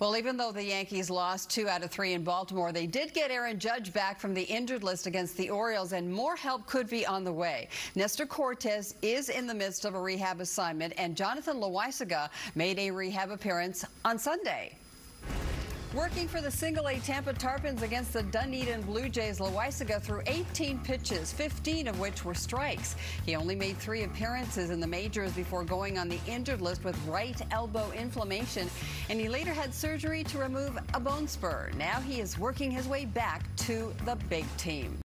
Well, even though the Yankees lost two out of three in Baltimore, they did get Aaron Judge back from the injured list against the Orioles, and more help could be on the way. Nestor Cortes is in the midst of a rehab assignment, and Jonathan Loaisiga made a rehab appearance on Sunday. Working for the single A Tampa Tarpons against the Dunedin Blue Jays, Loaisiga threw 18 pitches, 15 of which were strikes. He only made three appearances in the majors before going on the injured list with right elbow inflammation, and he later had surgery to remove a bone spur. Now he is working his way back to the big team.